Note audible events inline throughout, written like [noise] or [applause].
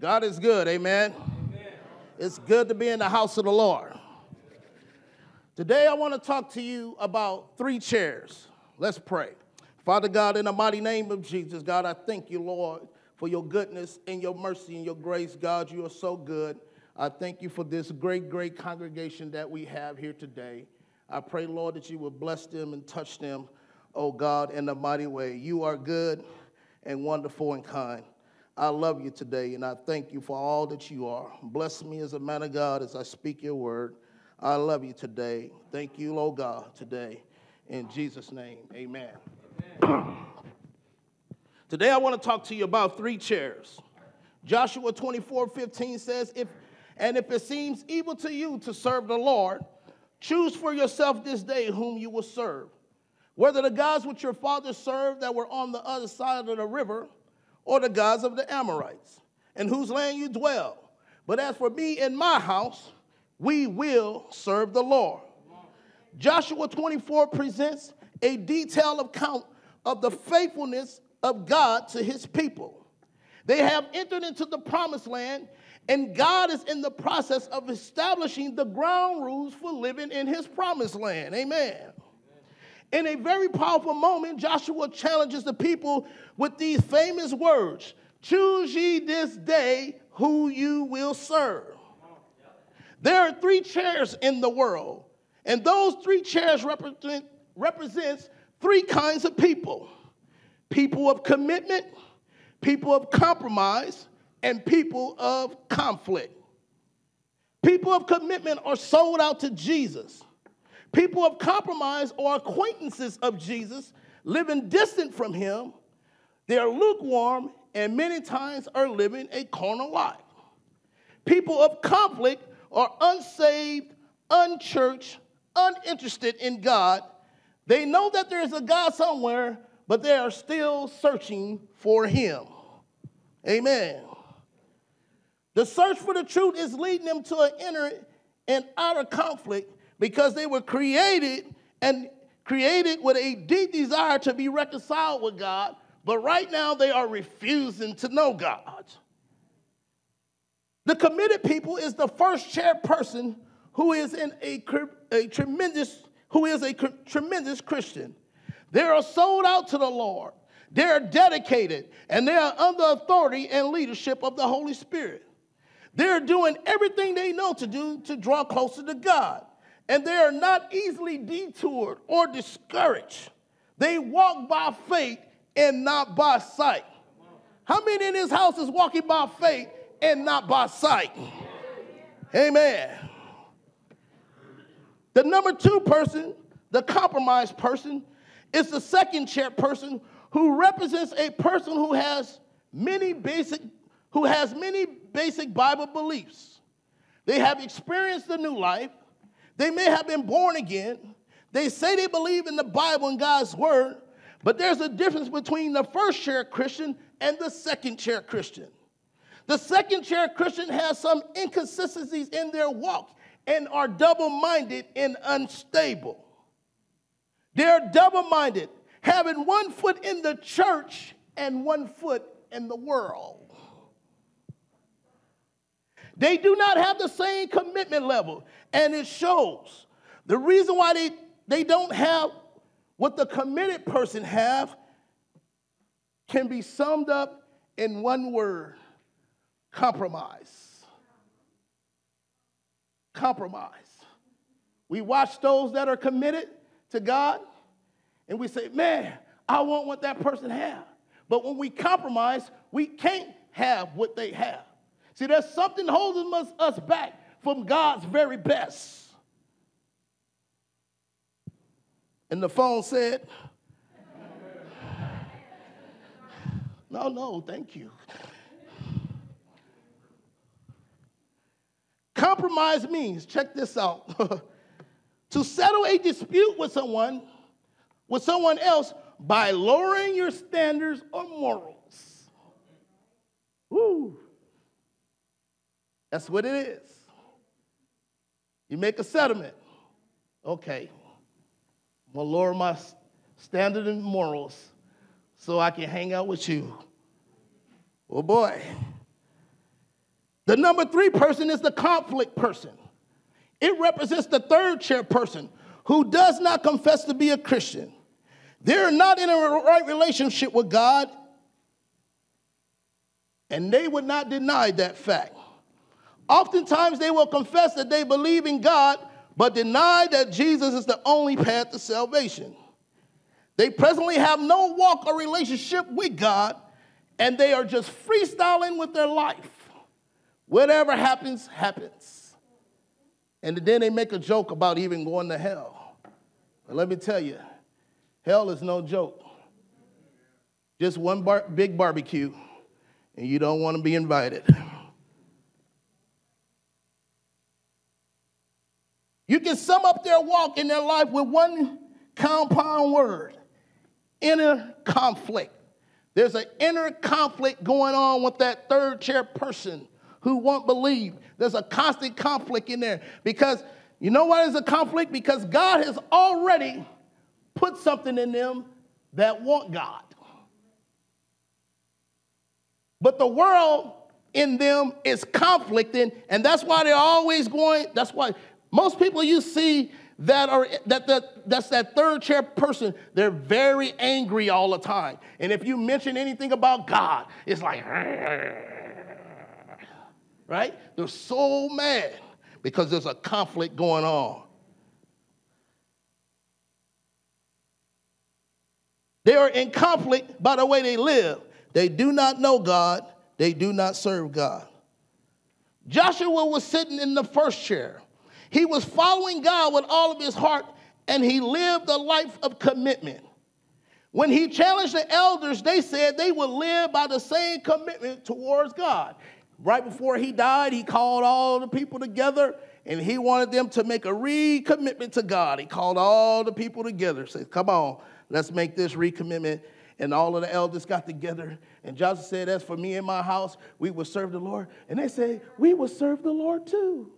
God is good, amen. amen. It's good to be in the house of the Lord. Today, I want to talk to you about three chairs. Let's pray. Father God, in the mighty name of Jesus, God, I thank you, Lord, for your goodness and your mercy and your grace. God, you are so good. I thank you for this great, great congregation that we have here today. I pray, Lord, that you will bless them and touch them, oh God, in a mighty way. You are good and wonderful and kind. I love you today, and I thank you for all that you are. Bless me as a man of God as I speak your word. I love you today. Thank you, Lord God, today. In Jesus' name, amen. amen. [clears throat] today, I want to talk to you about three chairs. Joshua 24 15 says, if, And if it seems evil to you to serve the Lord, choose for yourself this day whom you will serve. Whether the gods which your fathers served that were on the other side of the river, or the gods of the Amorites, in whose land you dwell. But as for me and my house, we will serve the Lord. Joshua 24 presents a detailed account of the faithfulness of God to his people. They have entered into the promised land, and God is in the process of establishing the ground rules for living in his promised land. Amen. In a very powerful moment, Joshua challenges the people with these famous words Choose ye this day who you will serve. There are three chairs in the world, and those three chairs represent represents three kinds of people people of commitment, people of compromise, and people of conflict. People of commitment are sold out to Jesus. People of compromise or acquaintances of Jesus, living distant from him, they are lukewarm and many times are living a carnal life. People of conflict are unsaved, unchurched, uninterested in God. They know that there is a God somewhere, but they are still searching for him. Amen. The search for the truth is leading them to an inner and outer conflict because they were created and created with a deep desire to be reconciled with God, but right now they are refusing to know God. The committed people is the first chair person who is in a, a tremendous who is a tremendous Christian. They are sold out to the Lord. They are dedicated and they are under authority and leadership of the Holy Spirit. They're doing everything they know to do to draw closer to God and they are not easily detoured or discouraged. They walk by faith and not by sight. How many in this house is walking by faith and not by sight? Amen. The number two person, the compromised person, is the second chair person who represents a person who has many basic who has many basic Bible beliefs. They have experienced the new life, they may have been born again. They say they believe in the Bible and God's word, but there's a difference between the first chair Christian and the second chair Christian. The second chair Christian has some inconsistencies in their walk and are double minded and unstable. They're double minded, having one foot in the church and one foot in the world. They do not have the same commitment level, and it shows. The reason why they, they don't have what the committed person have can be summed up in one word compromise. Compromise. We watch those that are committed to God and we say, man, I want what that person have. But when we compromise, we can't have what they have. See, there's something holding us, us back from God's very best. And the phone said, No, no, thank you. Compromise means, check this out, [laughs] to settle a dispute with someone, with someone else by lowering your standards or morals. Woo. That's what it is. You make a settlement. Okay, I'm going to lower my standard and morals so I can hang out with you. Oh boy. The number three person is the conflict person. It represents the third chair person who does not confess to be a Christian. They're not in a right relationship with God, and they would not deny that fact. Oftentimes, they will confess that they believe in God, but deny that Jesus is the only path to salvation. They presently have no walk or relationship with God, and they are just freestyling with their life. Whatever happens, happens. And then they make a joke about even going to hell. But let me tell you, hell is no joke. Just one bar- big barbecue, and you don't want to be invited. [laughs] You can sum up their walk in their life with one compound word inner conflict. There's an inner conflict going on with that third chair person who won't believe. There's a constant conflict in there because you know what is a conflict? Because God has already put something in them that want God. But the world in them is conflicting, and that's why they're always going. That's why most people you see that are that, that that's that third chair person, they're very angry all the time. And if you mention anything about God, it's like [laughs] right? They're so mad because there's a conflict going on. They are in conflict by the way they live. They do not know God, they do not serve God. Joshua was sitting in the first chair. He was following God with all of his heart, and he lived a life of commitment. When he challenged the elders, they said they would live by the same commitment towards God. Right before he died, he called all the people together and he wanted them to make a recommitment to God. He called all the people together, said, Come on, let's make this recommitment. And all of the elders got together. And Joshua said, As for me and my house, we will serve the Lord. And they said, We will serve the Lord too.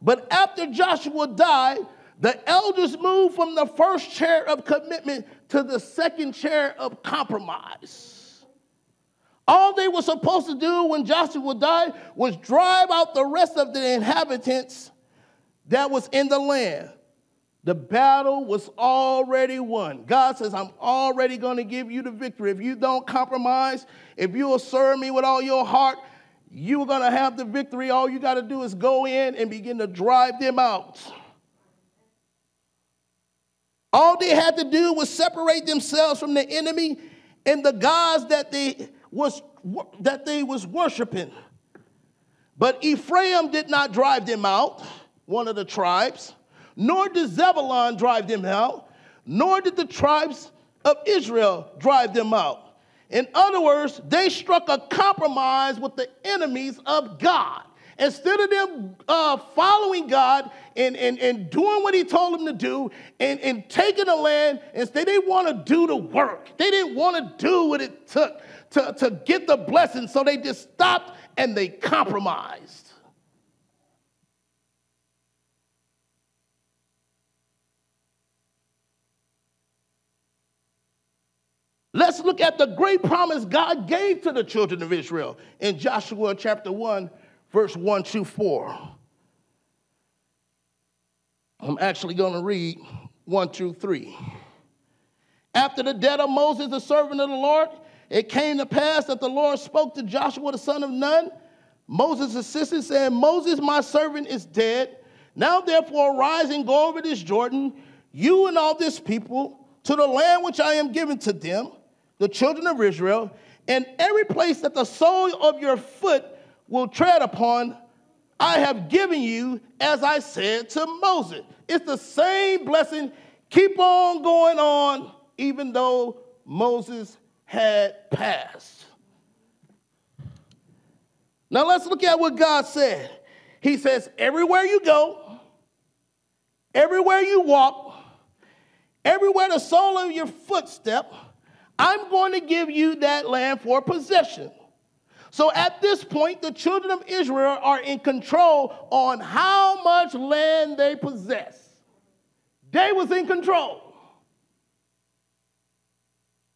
But after Joshua died, the elders moved from the first chair of commitment to the second chair of compromise. All they were supposed to do when Joshua died was drive out the rest of the inhabitants that was in the land. The battle was already won. God says, I'm already going to give you the victory. If you don't compromise, if you will serve me with all your heart, you're going to have the victory. All you got to do is go in and begin to drive them out. All they had to do was separate themselves from the enemy and the gods that they was that they was worshiping. But Ephraim did not drive them out, one of the tribes, nor did Zebulun drive them out, nor did the tribes of Israel drive them out. In other words, they struck a compromise with the enemies of God. Instead of them uh, following God and, and, and doing what he told them to do and, and taking the land, instead they want to do the work. They didn't want to do what it took to, to get the blessing, so they just stopped and they compromised. Let's look at the great promise God gave to the children of Israel in Joshua chapter 1, verse 1 to 4. I'm actually going to read 1 through 3. After the death of Moses, the servant of the Lord, it came to pass that the Lord spoke to Joshua the son of Nun, Moses' assistant, saying, Moses, my servant, is dead. Now therefore arise and go over this Jordan, you and all this people, to the land which I am giving to them, the children of Israel, and every place that the sole of your foot will tread upon, I have given you, as I said to Moses. It's the same blessing. Keep on going on, even though Moses had passed. Now let's look at what God said. He says, Everywhere you go, everywhere you walk, everywhere the sole of your footstep, I'm going to give you that land for possession. So at this point, the children of Israel are in control on how much land they possess. They was in control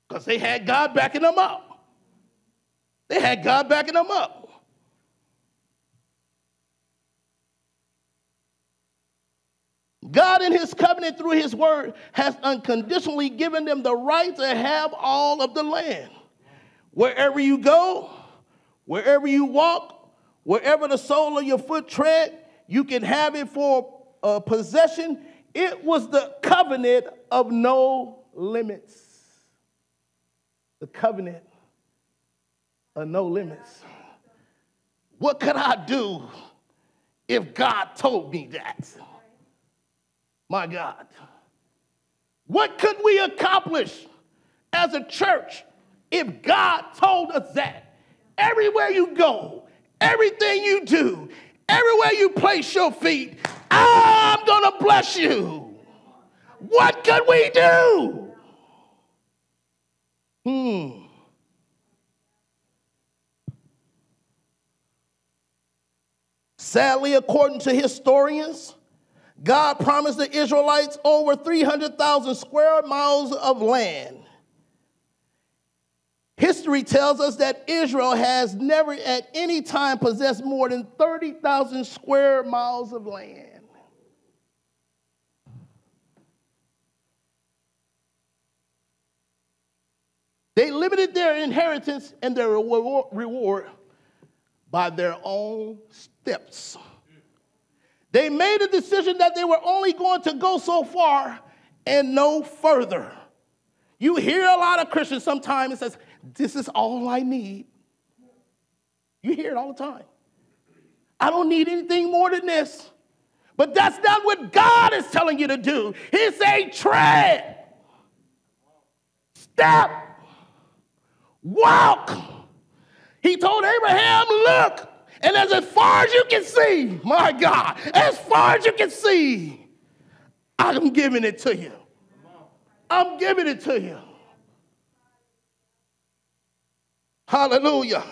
because they had God backing them up. They had God backing them up. God, in his covenant through his word, has unconditionally given them the right to have all of the land. Wherever you go, wherever you walk, wherever the sole of your foot tread, you can have it for a possession. It was the covenant of no limits. The covenant of no limits. What could I do if God told me that? My God. What could we accomplish as a church if God told us that? Everywhere you go, everything you do, everywhere you place your feet, I'm going to bless you. What could we do? Hmm. Sadly, according to historians, God promised the Israelites over 300,000 square miles of land. History tells us that Israel has never at any time possessed more than 30,000 square miles of land. They limited their inheritance and their reward by their own steps. They made a decision that they were only going to go so far and no further. You hear a lot of Christians sometimes says, "This is all I need." You hear it all the time. I don't need anything more than this. But that's not what God is telling you to do. He's saying, tread, step, walk. He told Abraham, look, and as, far as you can see, my God, as far as you can see, I'm giving it to you. I'm giving it to you. Hallelujah.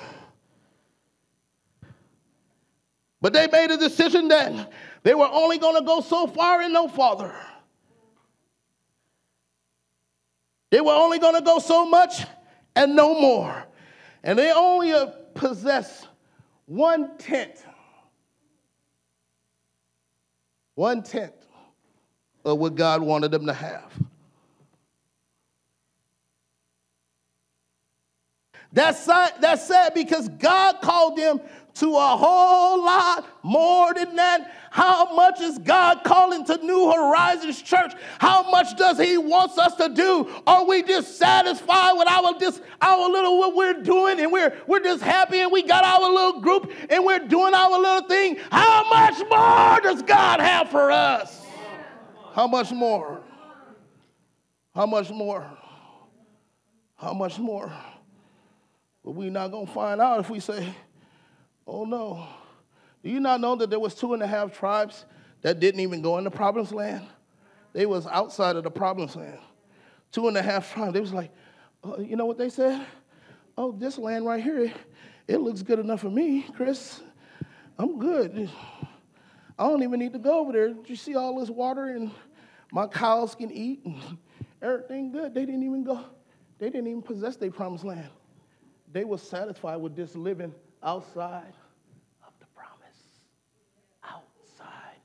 But they made a decision that they were only going to go so far and no farther. They were only going to go so much and no more. And they only possessed one tenth, one tenth of what God wanted them to have. That's sad, that's sad because God called them to a whole lot more than that. How much is God calling to New Horizons Church? How much does He wants us to do? Are we just satisfied with our just our little what we're doing and we're we're just happy and we got our little group and we're doing our little thing? How much more does God have for us? How much more? How much more? How much more? But we're not gonna find out if we say, Oh no. Do you not know that there was two and a half tribes that didn't even go in the promised land? They was outside of the promised land. Two and a half tribes. They was like, oh, you know what they said? Oh, this land right here, it looks good enough for me, Chris. I'm good. I don't even need to go over there. You see all this water and my cows can eat and everything good. They didn't even go. They didn't even possess their promised land. They were satisfied with just living outside of the promise. Outside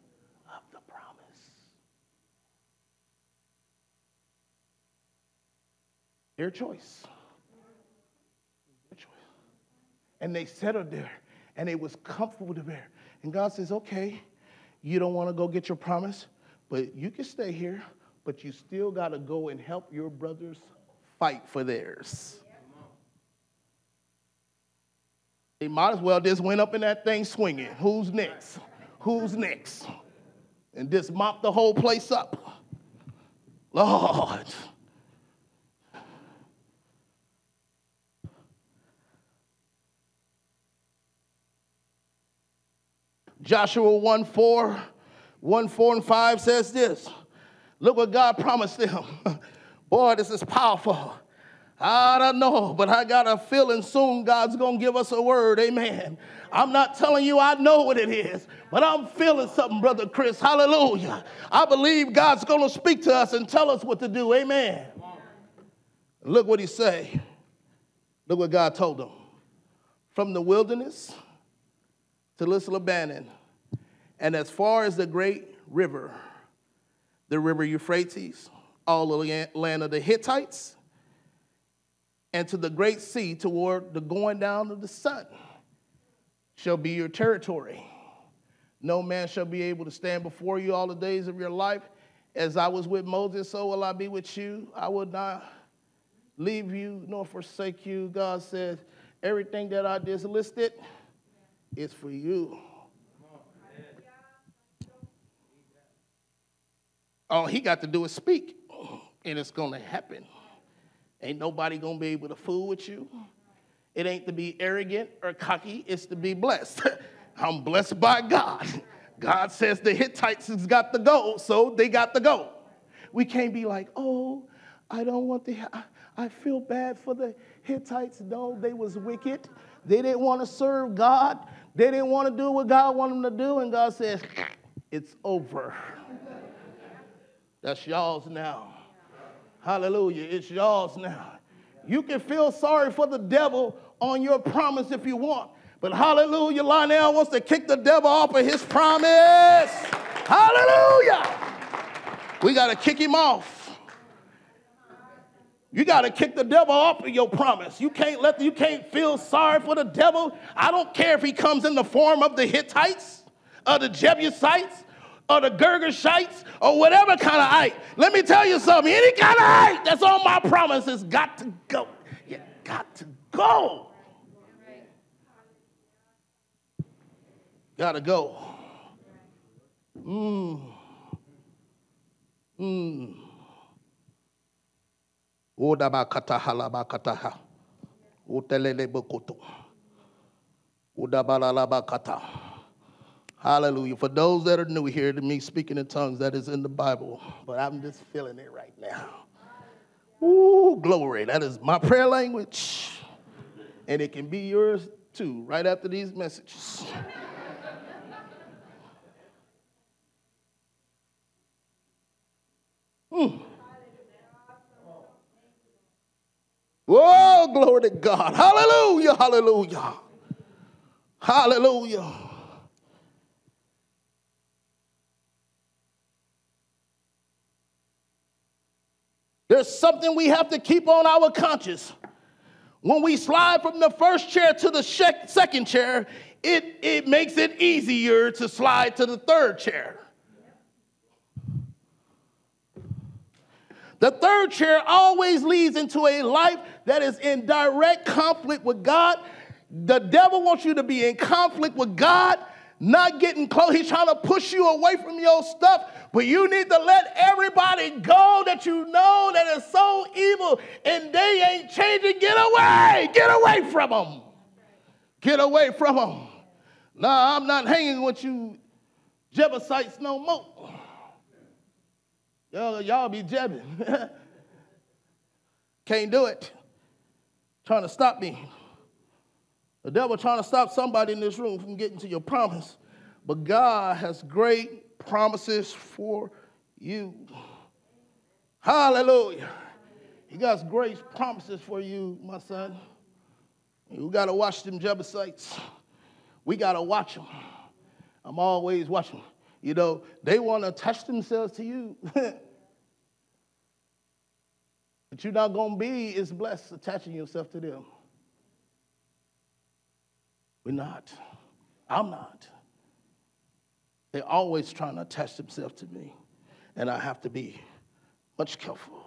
of the promise. Their choice. Their choice. And they settled there, and it was comfortable there. And God says, okay, you don't want to go get your promise, but you can stay here, but you still got to go and help your brothers fight for theirs. They might as well just went up in that thing swinging. Who's next? Who's next? And just mop the whole place up. Lord. Joshua 1 4, 1 4 and 5 says this. Look what God promised them. [laughs] Boy, this is powerful. I don't know, but I got a feeling soon God's going to give us a word. Amen. I'm not telling you I know what it is, but I'm feeling something, Brother Chris. Hallelujah. I believe God's going to speak to us and tell us what to do. Amen. Look what he say. Look what God told them. From the wilderness to this Lebanon, and as far as the great river, the river Euphrates, all the land of the Hittites, and to the great sea toward the going down of the sun shall be your territory. No man shall be able to stand before you all the days of your life. As I was with Moses, so will I be with you. I will not leave you nor forsake you. God says, everything that I just listed is for you. All he got to do is speak, and it's going to happen. Ain't nobody to be able to fool with you. It ain't to be arrogant or cocky, it's to be blessed. [laughs] I'm blessed by God. God says the Hittites has got the gold, so they got the gold. We can't be like, oh, I don't want the, I, I feel bad for the Hittites. No, they was wicked. They didn't want to serve God. They didn't want to do what God wanted them to do, and God says, it's over. That's y'all's now. Hallelujah. It's y'all's now. You can feel sorry for the devil on your promise if you want. But hallelujah, Lionel wants to kick the devil off of his promise. Hallelujah. We got to kick him off. You got to kick the devil off of your promise. You can't let you can't feel sorry for the devil. I don't care if he comes in the form of the Hittites, or the Jebusites, or the Girgashites, or whatever kind of ite. Let me tell you something. Any kind of ite that's on my promise has got to go. You got to go. Gotta go. Mmm. Mmm. Utelele. Hallelujah. For those that are new here to me speaking in tongues, that is in the Bible, but I'm just feeling it right now. Ooh, glory. That is my prayer language. And it can be yours too, right after these messages. mm. Whoa, glory to God. Hallelujah, hallelujah. Hallelujah. There's something we have to keep on our conscience. When we slide from the first chair to the second chair, it, it makes it easier to slide to the third chair. The third chair always leads into a life that is in direct conflict with God. The devil wants you to be in conflict with God, not getting close. He's trying to push you away from your stuff, but you need to let everybody go that you know that is so evil and they ain't changing. Get away! Get away from them! Get away from them. Nah, I'm not hanging with you Jebusites no more. Y'all, y'all be jabbing. [laughs] Can't do it. Trying to stop me. The devil trying to stop somebody in this room from getting to your promise. But God has great promises for you. Hallelujah. He got great promises for you, my son. You got to watch them Jebusites. We got to watch them. I'm always watching. You know, they want to attach themselves to you. [laughs] but you're not going to be as blessed attaching yourself to them. We're not. I'm not. They're always trying to attach themselves to me, and I have to be much careful.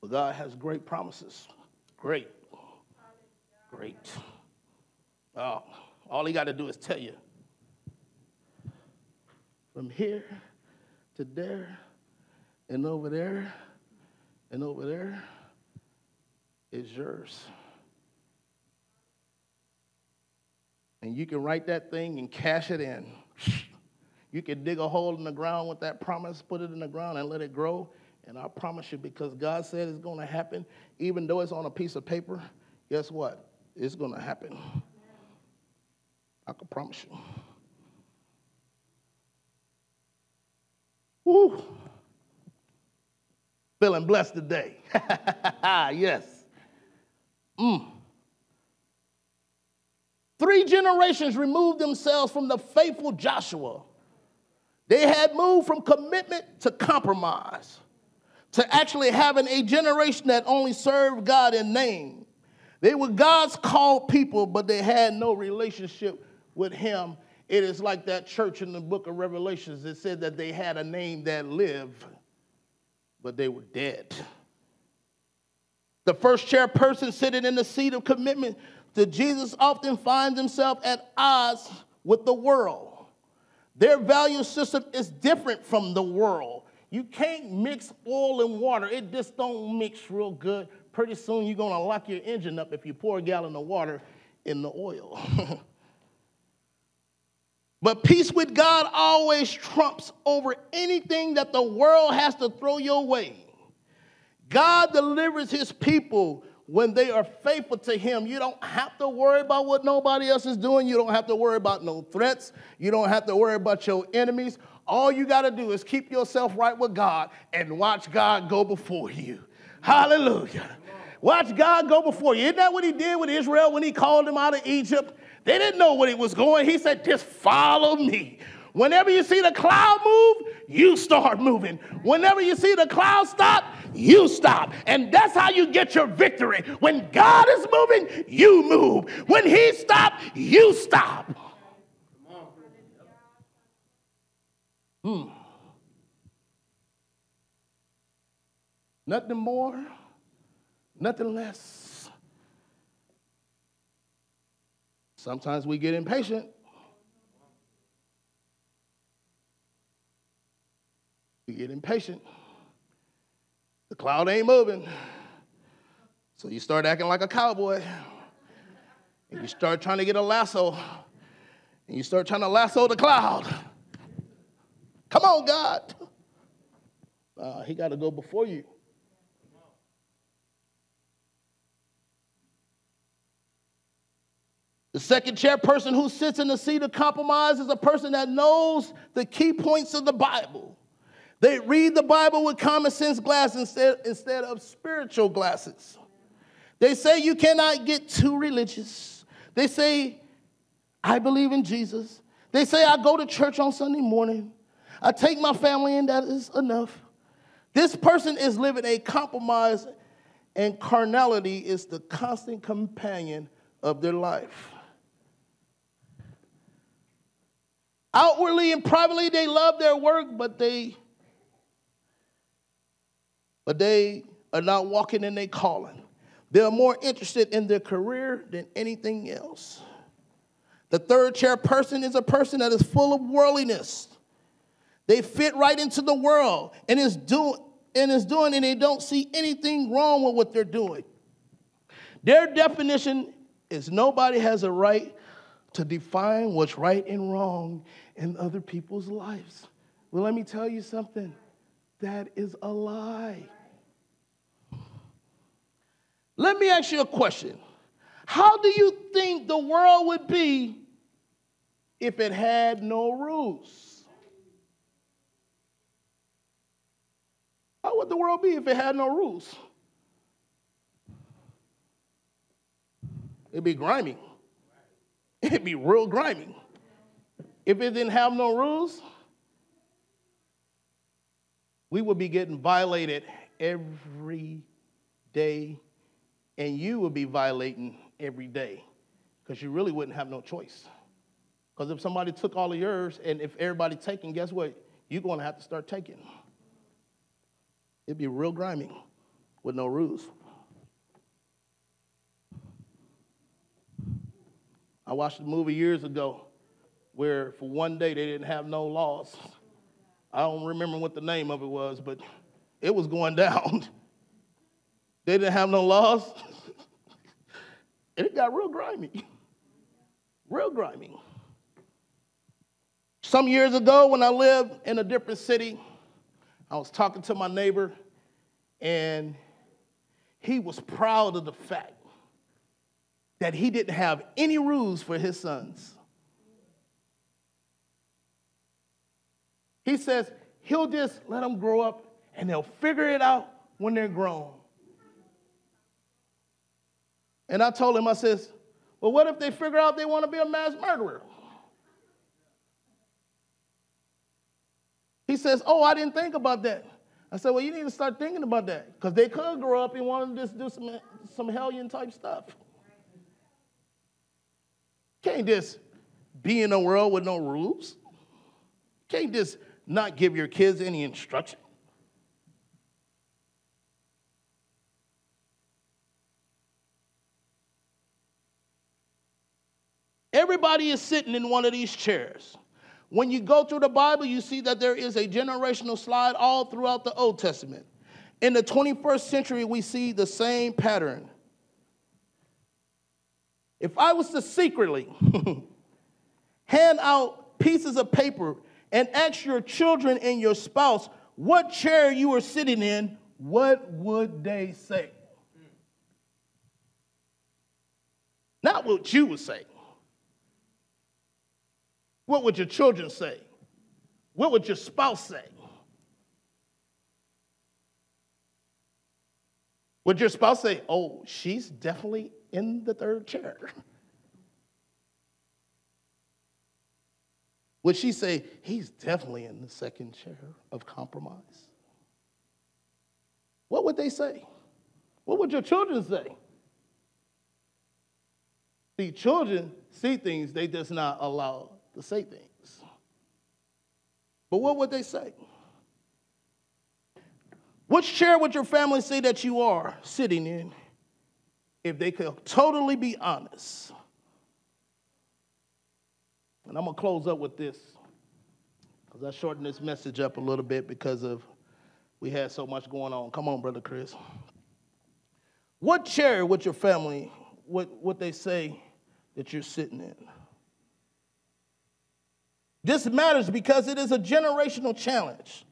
But God has great promises. Great. Great. Oh, all he got to do is tell you from here to there and over there and over there is yours. And you can write that thing and cash it in. You can dig a hole in the ground with that promise, put it in the ground, and let it grow. And I promise you, because God said it's going to happen, even though it's on a piece of paper, guess what? It's going to happen. I can promise you. Woo. Feeling blessed today. [laughs] yes. Mm. Three generations removed themselves from the faithful Joshua. They had moved from commitment to compromise, to actually having a generation that only served God in name. They were God's called people, but they had no relationship with Him. It is like that church in the book of Revelations. It said that they had a name that lived, but they were dead. The first chairperson sitting in the seat of commitment to Jesus often finds himself at odds with the world. Their value system is different from the world. You can't mix oil and water. It just don't mix real good. Pretty soon you're gonna lock your engine up if you pour a gallon of water in the oil. [laughs] but peace with God always trumps over anything that the world has to throw your way. God delivers his people when they are faithful to him. You don't have to worry about what nobody else is doing. You don't have to worry about no threats. You don't have to worry about your enemies. All you got to do is keep yourself right with God and watch God go before you. Hallelujah. Watch God go before you. Isn't that what he did with Israel when he called them out of Egypt? They didn't know what he was going. He said, just follow me. Whenever you see the cloud move, you start moving. Whenever you see the cloud stop, you stop. And that's how you get your victory. When God is moving, you move. When He stops, you stop. Hmm. Nothing more, nothing less. Sometimes we get impatient. Get impatient. The cloud ain't moving. So you start acting like a cowboy. And you start trying to get a lasso. And you start trying to lasso the cloud. Come on, God. Uh, he got to go before you. The second chairperson who sits in the seat of compromise is a person that knows the key points of the Bible. They read the Bible with common sense glasses instead, instead of spiritual glasses. They say you cannot get too religious. They say, I believe in Jesus. They say, I go to church on Sunday morning. I take my family and that is enough. This person is living a compromise, and carnality is the constant companion of their life. Outwardly and privately, they love their work, but they but they are not walking in their calling. They are more interested in their career than anything else. The third chair person is a person that is full of worldliness. They fit right into the world and is doing and is doing and they don't see anything wrong with what they're doing. Their definition is nobody has a right to define what's right and wrong in other people's lives. Well, let me tell you something. That is a lie. Let me ask you a question. How do you think the world would be if it had no rules? How would the world be if it had no rules? It'd be grimy. It'd be real grimy. If it didn't have no rules, we would be getting violated every day and you would be violating every day because you really wouldn't have no choice. Because if somebody took all of yours and if everybody taking, guess what? You're going to have to start taking. It'd be real grimy with no rules. I watched a movie years ago where for one day they didn't have no laws. I don't remember what the name of it was, but it was going [laughs] down. They didn't have no laws. [laughs] and it got real grimy. Real grimy. Some years ago, when I lived in a different city, I was talking to my neighbor, and he was proud of the fact that he didn't have any rules for his sons. He says he'll just let them grow up and they'll figure it out when they're grown. And I told him, I says, well, what if they figure out they want to be a mass murderer? He says, Oh, I didn't think about that. I said, Well, you need to start thinking about that because they could grow up and want to just do some, some hellion type stuff. Can't just be in a world with no rules. Can't just not give your kids any instruction. Everybody is sitting in one of these chairs. When you go through the Bible, you see that there is a generational slide all throughout the Old Testament. In the 21st century, we see the same pattern. If I was to secretly [laughs] hand out pieces of paper and ask your children and your spouse what chair you are sitting in, what would they say? Not what you would say. What would your children say? What would your spouse say? Would your spouse say, Oh, she's definitely in the third chair? Would she say, He's definitely in the second chair of compromise? What would they say? What would your children say? See, children see things they just not allow to say things. But what would they say? Which chair would your family say that you are sitting in if they could totally be honest? And I'm going to close up with this because I shortened this message up a little bit because of we had so much going on. Come on, Brother Chris. What chair would your family, what, what they say that you're sitting in? This matters because it is a generational challenge.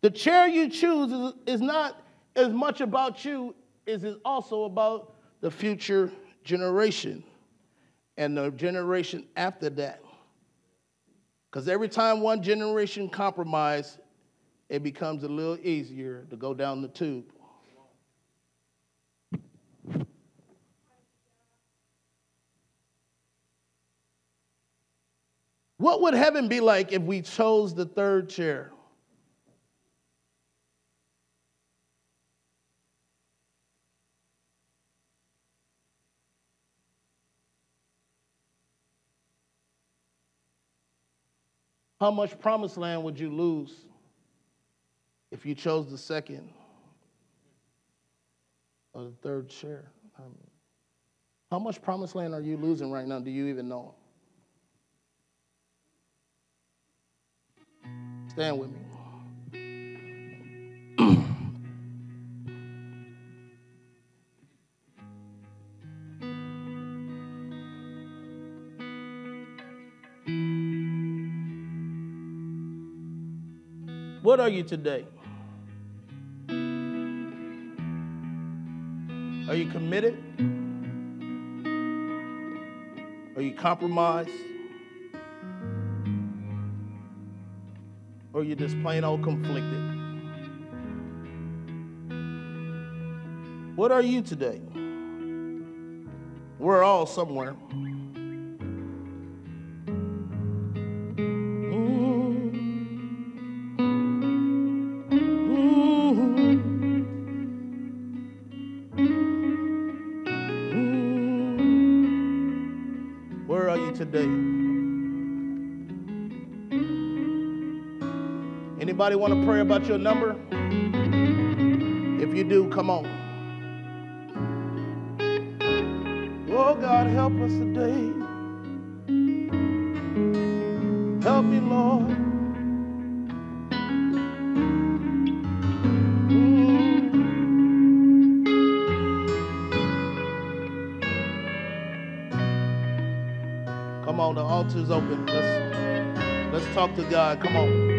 The chair you choose is, not as much about you as it is also about the future generation and the generation after that. Because every time one generation compromises, it becomes a little easier to go down the tube. What would heaven be like if we chose the third chair? How much promised land would you lose if you chose the second or the third chair? Um, how much promised land are you losing right now? Do you even know? Stand with me. [clears throat] What are you today? Are you committed? Are you compromised? Or you're just plain old conflicted? What are you today? We're all somewhere. Anybody want to pray about your number? If you do, come on. Oh, God, help us today. Help me, Lord. Mm. Come on, the altar's open. Let's let's talk to God. Come on.